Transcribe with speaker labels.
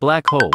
Speaker 1: Black hole.